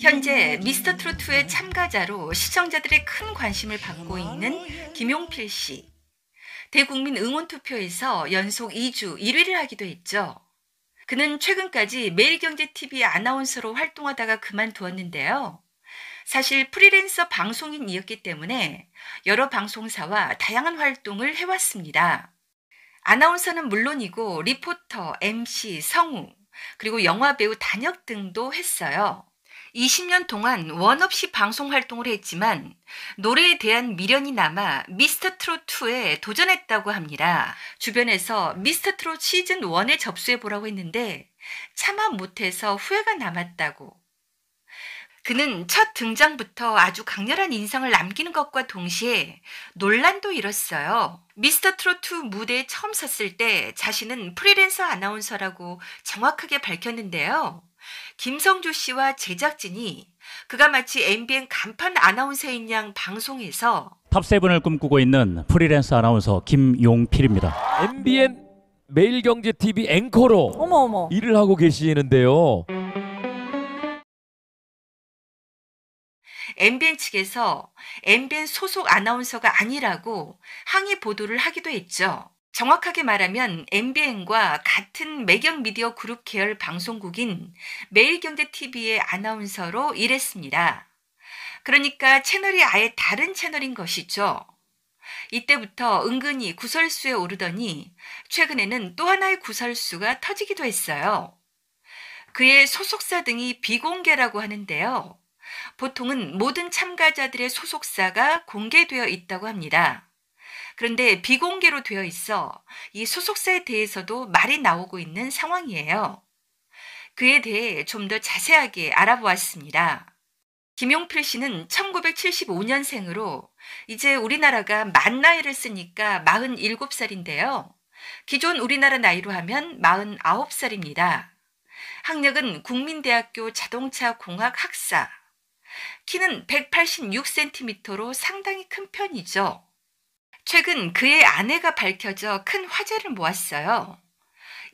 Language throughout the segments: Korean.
현재 미스터 트로트의 참가자로 시청자들의 큰 관심을 받고 있는 김용필 씨. 대국민 응원 투표에서 연속 2주 1위를 하기도 했죠. 그는 최근까지 매일경제TV 아나운서로 활동하다가 그만두었는데요. 사실 프리랜서 방송인이었기 때문에 여러 방송사와 다양한 활동을 해왔습니다. 아나운서는 물론이고 리포터, MC, 성우, 그리고 영화배우 단역 등도 했어요. 20년 동안 원 없이 방송 활동을 했지만 노래에 대한 미련이 남아 미스터 트롯 2에 도전했다고 합니다. 주변에서 미스터 트롯 시즌 1에 접수해 보라고 했는데 차마 못해서 후회가 남았다고. 그는 첫 등장부터 아주 강렬한 인상을 남기는 것과 동시에 논란도 일었어요. 미스터 트로트 무대에 처음 섰을 때 자신은 프리랜서 아나운서라고 정확하게 밝혔는데요. 김성주 씨와 제작진이 그가 마치 MBN 간판 아나운서인 양 방송에서 탑세븐을 꿈꾸고 있는 프리랜서 아나운서 김용필입니다. MBN 매일경제TV 앵커로 어머 어머. 일을 하고 계시는데요. MBN 측에서 MBN 소속 아나운서가 아니라고 항의 보도를 하기도 했죠. 정확하게 말하면 MBN과 같은 매경 미디어 그룹 계열 방송국인 매일경제TV의 아나운서로 일했습니다. 그러니까 채널이 아예 다른 채널인 것이죠. 이때부터 은근히 구설수에 오르더니 최근에는 또 하나의 구설수가 터지기도 했어요. 그의 소속사 등이 비공개라고 하는데요. 보통은 모든 참가자들의 소속사가 공개되어 있다고 합니다. 그런데 비공개로 되어 있어 이 소속사에 대해서도 말이 나오고 있는 상황이에요. 그에 대해 좀 더 자세하게 알아보았습니다. 김용필 씨는 1975년생으로 이제 우리나라가 만 나이를 쓰니까 47살인데요. 기존 우리나라 나이로 하면 49살입니다. 학력은 국민대학교 자동차 공학 학사. 키는 186cm로 상당히 큰 편이죠. 최근 그의 아내가 밝혀져 큰 화제를 모았어요.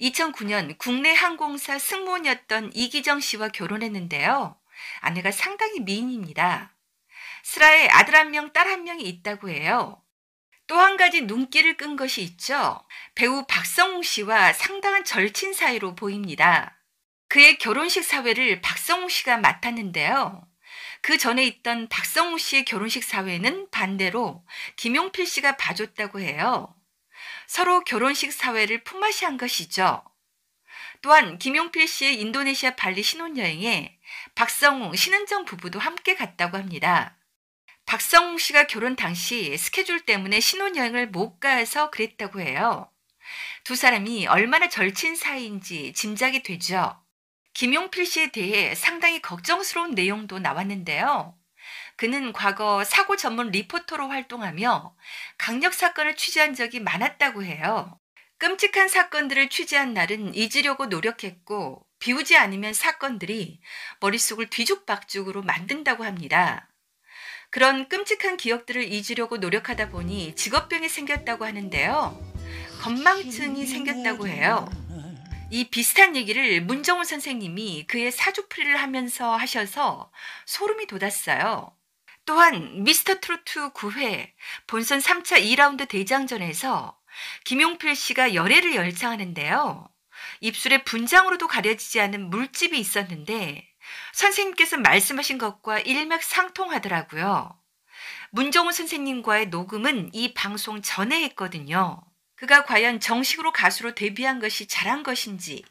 2009년 국내 항공사 승무원이었던 이기정 씨와 결혼했는데요. 아내가 상당히 미인입니다. 슬아에 아들 한 명, 딸 한 명이 있다고 해요. 또 한 가지 눈길을 끈 것이 있죠. 배우 박성웅 씨와 상당한 절친 사이로 보입니다. 그의 결혼식 사회를 박성웅 씨가 맡았는데요. 그 전에 있던 박성우 씨의 결혼식 사회는 반대로 김용필 씨가 봐줬다고 해요. 서로 결혼식 사회를 품앗이 한 것이죠. 또한 김용필 씨의 인도네시아 발리 신혼여행에 박성웅, 신은정 부부도 함께 갔다고 합니다. 박성웅 씨가 결혼 당시 스케줄 때문에 신혼여행을 못 가서 그랬다고 해요. 두 사람이 얼마나 절친 사이인지 짐작이 되죠. 김용필 씨에 대해 상당히 걱정스러운 내용도 나왔는데요. 그는 과거 사고 전문 리포터로 활동하며 강력 사건을 취재한 적이 많았다고 해요. 끔찍한 사건들을 취재한 날은 잊으려고 노력했고 비우지 않으면 사건들이 머릿속을 뒤죽박죽으로 만든다고 합니다. 그런 끔찍한 기억들을 잊으려고 노력하다 보니 직업병이 생겼다고 하는데요. 건망증이 생겼다고 해요. 이 비슷한 얘기를 문정훈 선생님이 그의 사주풀이를 하면서 하셔서 소름이 돋았어요. 또한 미스터 트로트 9회 본선 3차 2라운드 대장전에서 김용필 씨가 열애를 열창하는데요. 입술에 분장으로도 가려지지 않은 물집이 있었는데 선생님께서 말씀하신 것과 일맥상통하더라고요. 문정훈 선생님과의 녹음은 이 방송 전에 했거든요. 그가 과연 정식으로 가수로 데뷔한 것이 잘한 것인지,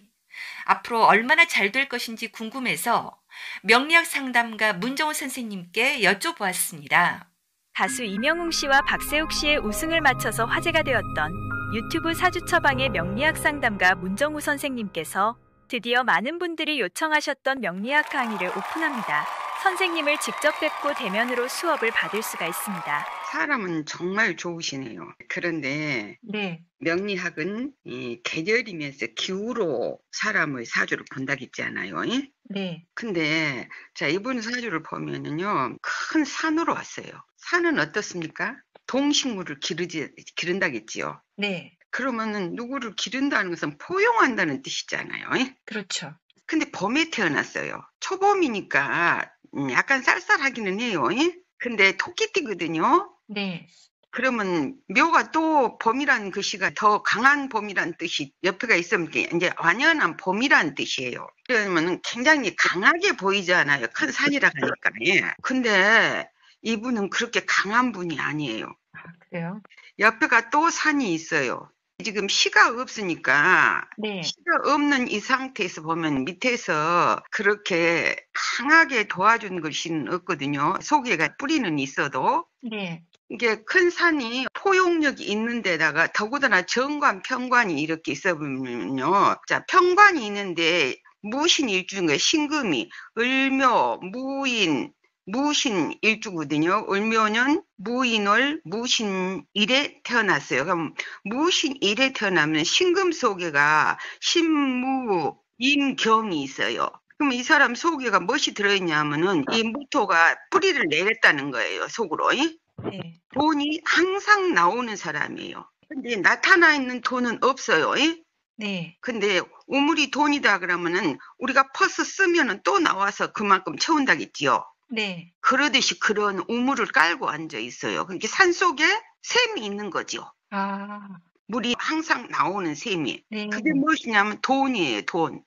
앞으로 얼마나 잘 될 것인지 궁금해서 명리학 상담가 문정호 선생님께 여쭤보았습니다. 가수 이명웅 씨와 박세욱 씨의 우승을 맞춰서 화제가 되었던 유튜브 사주 처방의 명리학 상담가 문정우 선생님께서 드디어 많은 분들이 요청하셨던 명리학 강의를 오픈합니다. 선생님을 직접 뵙고 대면으로 수업을 받을 수가 있습니다. 사람은 정말 좋으시네요. 그런데 네. 명리학은 이 계절이면서 기후로 사람의 사주를 본다겠잖아요. 예? 네. 근데 자 이분 사주를 보면은요 큰 산으로 왔어요. 산은 어떻습니까? 동식물을 기르지 기른다겠지요. 네. 그러면은 누구를 기른다는 것은 포용한다는 뜻이잖아요. 예? 그렇죠. 근데 봄에 태어났어요. 초봄이니까 음, 약간 쌀쌀하기는 해요. 예? 근데 토끼띠거든요. 네. 그러면 묘가 또 봄이라는 글씨가 더 강한 봄이란 뜻이 옆에가 있으면 이제 완연한 봄이란 뜻이에요. 그러면 굉장히 강하게 보이잖아요. 큰 산이라 하니까. 예. 근데 이분은 그렇게 강한 분이 아니에요. 아, 그래요? 옆에가 또 산이 있어요. 지금 시가 없으니까 네. 시가 없는 이 상태에서 보면 밑에서 그렇게 강하게 도와준 글씨는 없거든요. 속에가 뿌리는 있어도 네. 이게 큰 산이 포용력이 있는 데다가 더구나 정관, 평관이 이렇게 있어 보면요. 자, 평관이 있는데 무신 일주가 신금이 을묘, 무인, 무신 일주거든요. 을묘는 무인월, 무신일에 태어났어요. 그럼 무신일에 태어나면 신금 속에가 신무, 임경이 있어요. 그럼 이 사람 속에가 무엇이 들어있냐면은 이 무토가 뿌리를 내렸다는 거예요. 속으로. 이? 네. 돈이 항상 나오는 사람이에요. 근데 나타나 있는 돈은 없어요. 예? 네. 근데 우물이 돈이다 그러면은 우리가 퍼서 쓰면은 또 나와서 그만큼 채운다겠지요. 네. 그러듯이 그런 우물을 깔고 앉아 있어요. 그러니까 산 속에 샘이 있는 거죠. 아, 물이 항상 나오는 샘이. 네. 그게 무엇이냐면 돈이에요, 돈.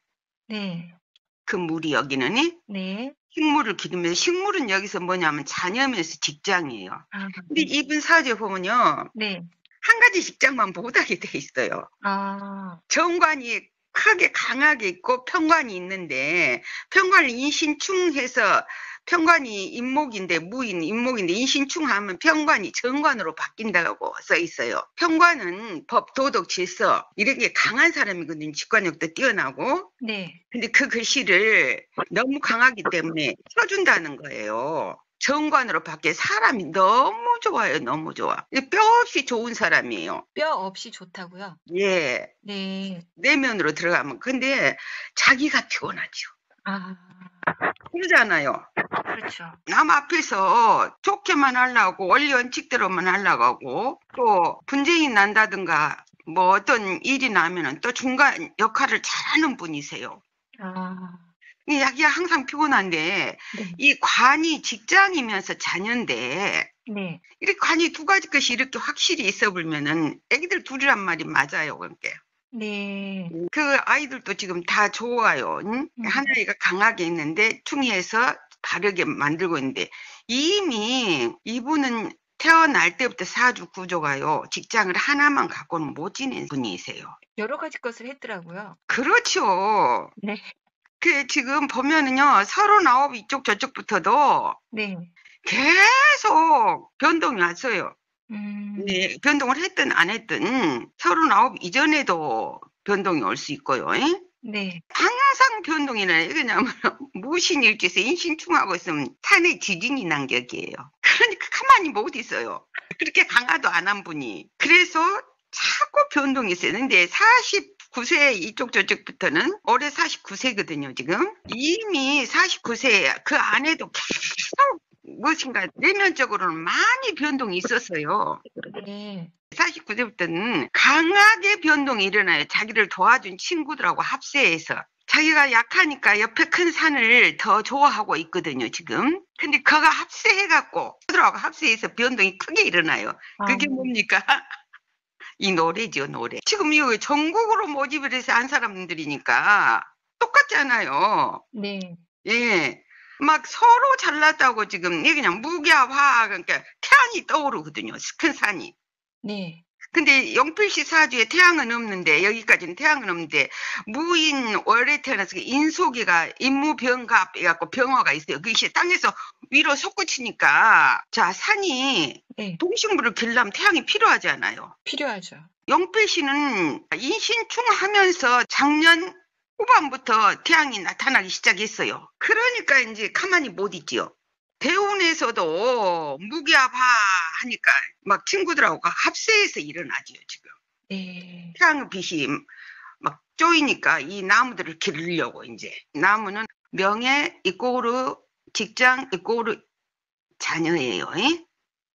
네. 그 물이 여기는 이? 네. 식물을 기르면서 식물은 여기서 뭐냐면 자녀면서 직장이에요. 아, 근데 이분 사주에 보면요. 네. 한 가지 직장만 못하게 돼 있어요. 아, 정관이 크게 강하게 있고 평관이 있는데 평관을 인신충해서 평관이 인목인데 무인 인목인데 인신충하면 평관이 정관으로 바뀐다고 써 있어요. 평관은 법, 도덕, 질서 이렇게 강한 사람이거든요. 직관력도 뛰어나고 네. 근데 그 글씨를 너무 강하기 때문에 쳐준다는 거예요. 정관으로 바뀌어 사람이 너무 좋아요. 너무 좋아. 뼈 없이 좋은 사람이에요. 뼈 없이 좋다고요? 예. 네. 내면으로 들어가면. 근데 자기가 피곤하죠. 아, 그러잖아요. 그렇죠. 남 앞에서 좋게만 하려고 원리 원칙대로만 하려고 하고 또 분쟁이 난다든가 뭐 어떤 일이 나면은 또 중간 역할을 잘하는 분이세요. 아, 이 자기가 항상 피곤한데 네. 이 관이 직장이면서 자녀인데 네. 이렇게 관이 두 가지 것이 이렇게 확실히 있어 보면은 애기들 둘이란 말이 맞아요. 그러니까 네. 그 아이들도 지금 다 좋아요. 응? 음. 하나이가 강하게 있는데 충의해서 바르게 만들고 있는데 이미 이분은 태어날 때부터 사주 구조가요. 직장을 하나만 갖고는 못 지낸 분이세요. 여러 가지 것을 했더라고요. 그렇죠. 네. 그 지금 보면은요. 서른아홉 이쪽 저쪽부터도 네. 계속 변동이 왔어요. 음, 네, 변동을 했든 안 했든 서른아홉 이전에도 변동이 올 수 있고요. 잉? 네. 항상 변동이나 왜냐면 무신일주에서 인신충하고 있으면 산에 지진이 난 격이에요. 그러니까 가만히 못 있어요. 그렇게 강화도 안 한 분이. 그래서 자꾸 변동이. 근데 49세 이쪽 저쪽부터는 올해 49세거든요, 지금. 이미 49세 그 안에도 계속 무엇인가 내면적으로는 많이 변동이 있었어요. 네. 49세부터는 강하게 변동이 일어나요. 자기를 도와준 친구들하고 합세해서. 자기가 약하니까 옆에 큰 산을 더 좋아하고 있거든요, 지금. 근데 그가 합세해갖고, 그들하고 합세해서 변동이 크게 일어나요. 그게 아, 뭡니까? 이 노래죠, 노래. 지금 이거 전국으로 모집을 해서 한 사람들이니까 똑같잖아요. 네. 예. 막 서로 잘났다고 지금, 이게 그냥 무기화, 그러니까 태양이 떠오르거든요, 큰 산이. 네. 근데 영필씨 사주에 태양은 없는데 여기까지는 태양은 없는데 무인 월에 태어나서 그 인소기가 인무병갑 해갖고 병화가 있어요. 그것이 땅에서 위로 솟구치니까 자 산이 네. 동식물을 길려면 태양이 필요하지 않아요. 필요하죠. 영필씨는 인신충 하면서 작년 후반부터 태양이 나타나기 시작했어요. 그러니까 이제 가만히 못 있지요. 대운에서도 무기압하 하니까 막 친구들하고 합세해서 일어나지요, 지금. 네. 태양 빛이 막 쪼이니까 이 나무들을 기르려고 이제. 나무는 명예 이꼬르 직장 이꼬르 자녀예요. 예?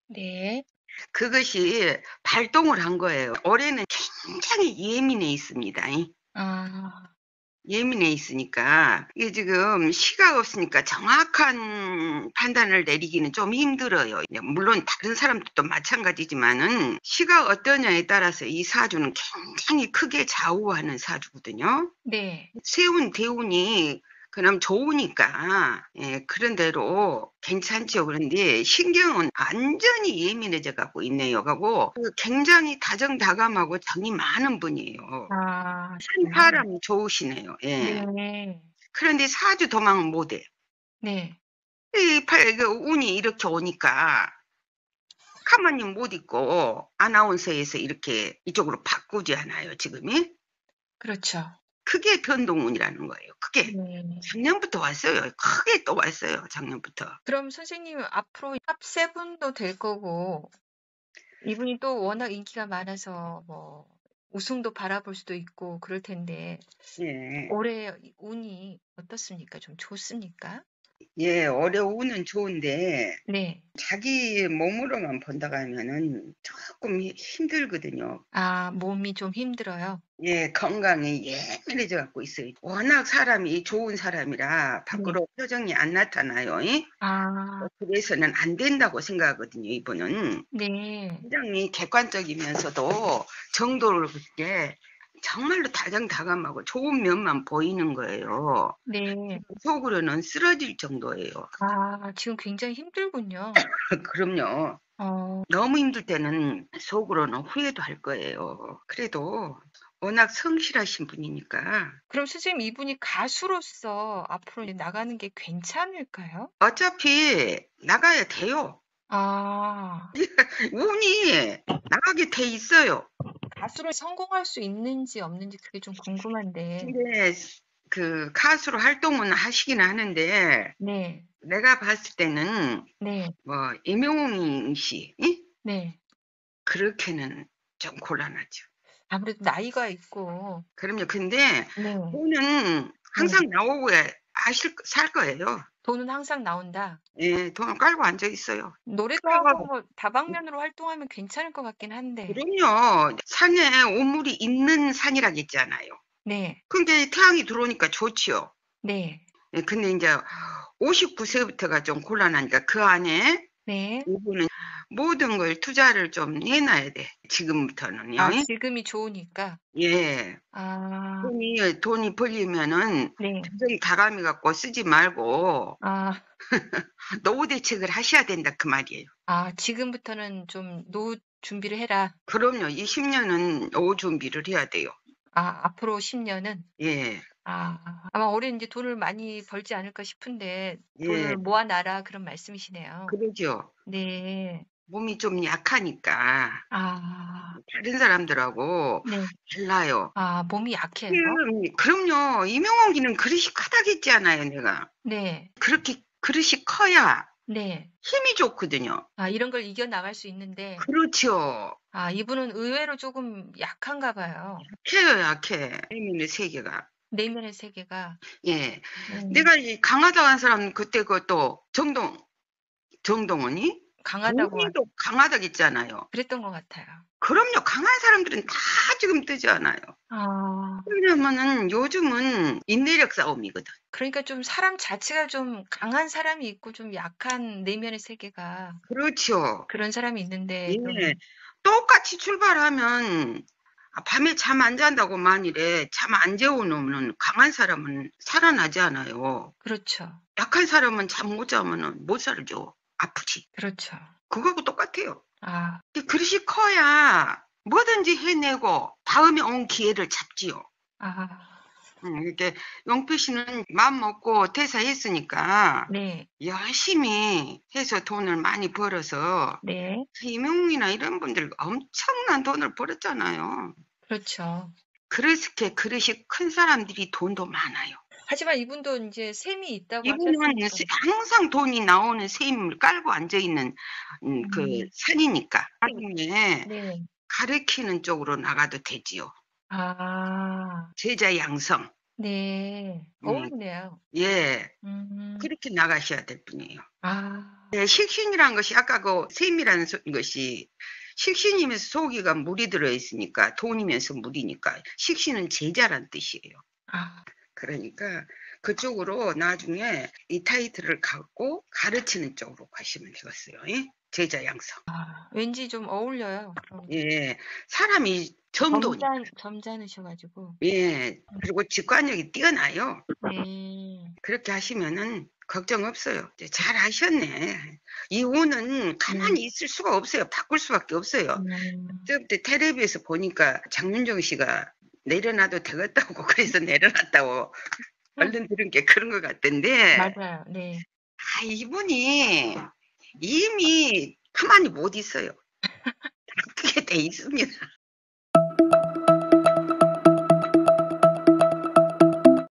네. 그것이 발동을 한 거예요. 올해는 굉장히 예민해 있습니다. 예? 아, 예민해 있으니까 이게 지금 시가 없으니까 정확한 판단을 내리기는 좀 힘들어요. 물론 다른 사람들도 마찬가지지만은 시가 어떠냐에 따라서 이 사주는 굉장히 크게 좌우하는 사주거든요. 네. 세운 대운이 그럼 좋으니까 예, 그런 대로 괜찮죠. 그런데 신경은 완전히 예민해져 갖고 있네요. 가고 굉장히 다정다감하고 정이 많은 분이에요. 아, 사람이 좋으시네요. 예. 네. 그런데 사주 도망은 못해. 네. 이 팔, 그 운이 이렇게 오니까 가만히 못 있고 아나운서에서 이렇게 이쪽으로 바꾸지 않아요. 지금이 그렇죠. 크게 변동운이라는 거예요. 크게 네. 작년부터 왔어요. 크게 또 왔어요. 작년부터. 그럼 선생님 앞으로 top seven도 될 거고 이분이 또 워낙 인기가 많아서 뭐 우승도 바라볼 수도 있고 그럴 텐데 예. 올해 운이 어떻습니까? 좀 좋습니까? 예, 어려운은 좋은데 네. 자기 몸으로만 본다고 하면은 조금 히- 힘들거든요. 아, 몸이 좀 힘들어요. 예, 건강이 예민해져 갖고 있어요. 워낙 사람이 좋은 사람이라 밖으로 표정이 안 나타나요. 예? 아, 그래서는 안 된다고 생각하거든요, 이분은. 네. 굉장히 객관적이면서도 정도를 그게 정말로 다정다감하고 좋은 면만 보이는 거예요. 네. 속으로는 쓰러질 정도예요. 아, 지금 굉장히 힘들군요. 그럼요. 어, 너무 힘들 때는 속으로는 후회도 할 거예요. 그래도 워낙 성실하신 분이니까 그럼 선생님 이분이 가수로서 앞으로 나가는 게 괜찮을까요? 어차피 나가야 돼요. 아, 운이 나가게 돼 있어요. 가수로 성공할 수 있는지 없는지 그게 좀 궁금한데. 근데 그 가수로 활동은 하시긴 하는데 네, 내가 봤을 때는 네, 뭐 임영웅 씨 이? 네. 그렇게는 좀 곤란하죠. 아무래도 나이가 있고, 그럼요. 근데 네. 돈은 항상 나오고 아실 살 거예요. 돈은 항상 나온다. 예, 돈을 깔고 앉아 있어요. 노래도 하고 뭐 다방면으로 활동하면 괜찮을 것 같긴 한데. 그럼요. 산에 오물이 있는 산이라겠잖아요. 네, 근데 태양이 들어오니까 좋지요. 네, 예, 근데 이제 59세부터가 좀 곤란하니까 그 안에 네. 이분은 모든 걸 투자를 좀 해놔야 돼. 지금부터는요. 아, 지금이 좋으니까. 예. 아, 돈이, 돈이 벌리면은 네. 좀 다감이 갖고 쓰지 말고 아, 노후 대책을 하셔야 된다 그 말이에요. 아, 지금부터는 좀 노후 준비를 해라. 그럼요. 이 10년은 노후 준비를 해야 돼요. 아, 앞으로 10년은? 예. 아, 아마 올해 이제 돈을 많이 벌지 않을까 싶은데 예. 돈을 모아놔라 그런 말씀이시네요. 그러죠. 네. 몸이 좀 약하니까 아, 다른 사람들하고 네. 달라요. 아, 몸이 약해요? 음, 그럼요. 이명옥이는 그릇이 크다겠잖아요, 내가. 네. 그렇게 그릇이 커야 네. 힘이 좋거든요. 아, 이런 걸 이겨나갈 수 있는데, 그렇죠. 아, 이분은 의외로 조금 약한가 봐요. 약해요, 약해. 힘의 세계가. 내면의 세계가. 예. 음, 내가 이 강하다고 한 사람 그때 그것도 정동, 정동원이? 강하다고 본인도 강하다겠잖아요. 그랬던 것 같아요. 그럼요. 강한 사람들은 다 지금 뜨지 않아요. 아, 왜냐면은 요즘은 인내력 싸움이거든. 그러니까 좀 사람 자체가 좀 강한 사람이 있고 좀 약한 내면의 세계가 그렇죠. 그런 사람이 있는데 좀 예. 똑같이 출발하면 아, 밤에 잠 안 잔다고 만일에 잠 안 재워놓으면 강한 사람은 살아나지 않아요. 그렇죠. 약한 사람은 잠 못 자면은 못 살죠. 아프지. 그렇죠. 그거하고 똑같아요. 아, 이 그릇이 커야 뭐든지 해내고 다음에 온 기회를 잡지요. 아, 음, 이렇게 영필 씨는 마음 먹고 퇴사했으니까 네, 열심히 해서 돈을 많이 벌어서 네, 이명웅이나 이런 분들 엄청난 돈을 벌었잖아요. 그렇죠. 그렇게 그릇이 큰 사람들이 돈도 많아요. 하지만 이분도 이제 셈이 있다고 이분은. 항상 돈이 나오는 셈을 깔고 앉아 있는 음, 그 음. 산이니까 나중에 네. 가르치는 쪽으로 나가도 되지요. 아, 제자 양성. 네. 음. 어울리네요. 예, 음, 그렇게 나가셔야 될 분이에요. 아, 네, 식신이란 것이 아까 그 셈이라는 소- 것이 식신이면서 속이가 물이 들어 있으니까 돈이면서 물이니까 식신은 제자란 뜻이에요. 아, 그 그러니까 그쪽으로 나중에 이 타이틀을 갖고 가르치는 쪽으로 가시면 되겠어요. 예? 제자 양성. 아, 왠지 좀 어울려요. 예. 사람이 점도 점잖, 점잖으셔가지고. 예. 그리고 직관력이 뛰어나요. 네. 그렇게 하시면은 걱정 없어요. 잘 하셨네. 이혼은 가만히 있을 수가 없어요. 바꿀 수밖에 없어요. 음, 그때 텔레비에서 보니까 장윤정 씨가 내려놔도 되겠다고 그래서 내려놨다고 얼른 들은 게 그런 것 같던데 맞아요. 네. 아 이분이 이미 가만히 못 있어요. 그게 돼 있습니다.